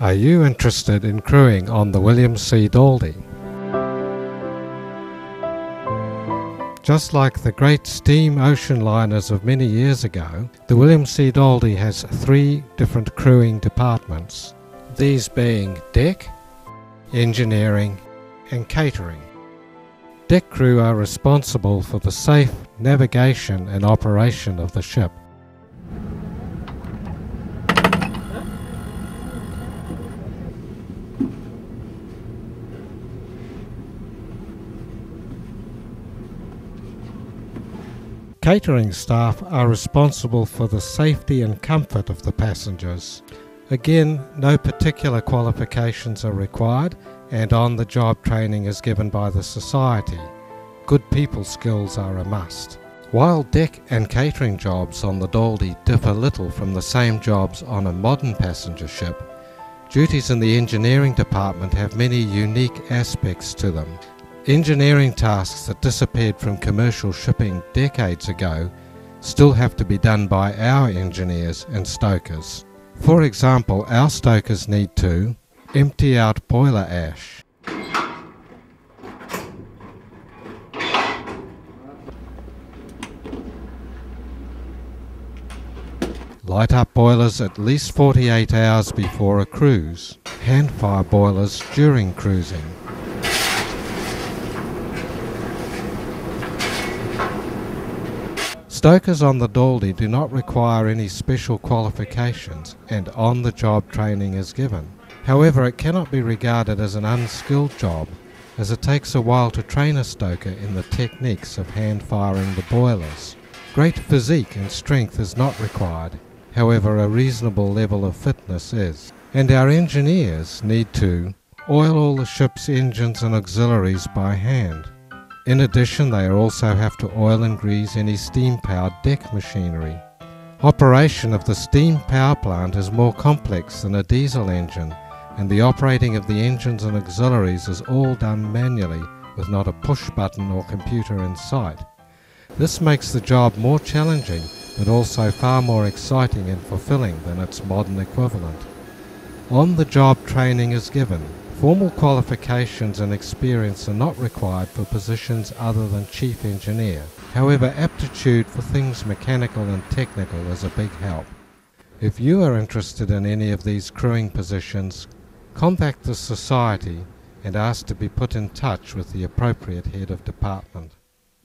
Are you interested in crewing on the William C. Daldy? Just like the great steam ocean liners of many years ago, the William C. Daldy has three different crewing departments, these being deck, engineering, and catering. Deck crew are responsible for the safe navigation and operation of the ship. Catering staff are responsible for the safety and comfort of the passengers. Again, no particular qualifications are required and on the job training is given by the Society. Good people skills are a must. While deck and catering jobs on the Daldy differ little from the same jobs on a modern passenger ship, duties in the engineering department have many unique aspects to them. Engineering tasks that disappeared from commercial shipping decades ago still have to be done by our engineers and stokers. For example, our stokers need to empty out boiler ash, Light up boilers at least 48 hours before a cruise. Hand fire boilers during cruising. Stokers on the Daldy do not require any special qualifications and on the job training is given. However, it cannot be regarded as an unskilled job as it takes a while to train a stoker in the techniques of hand firing the boilers. Great physique and strength is not required, however, a reasonable level of fitness is. And our engineers need to oil all the ship's engines and auxiliaries by hand in addition, they also have to oil and grease any steam-powered deck machinery. Operation of the steam power plant is more complex than a diesel engine, and the operating of the engines and auxiliaries is all done manually with not a push button or computer in sight. This makes the job more challenging but also far more exciting and fulfilling than its modern equivalent. On the job training is given, Formal qualifications and experience are not required for positions other than chief engineer. However, aptitude for things mechanical and technical is a big help. If you are interested in any of these crewing positions, contact the Society and ask to be put in touch with the appropriate head of department.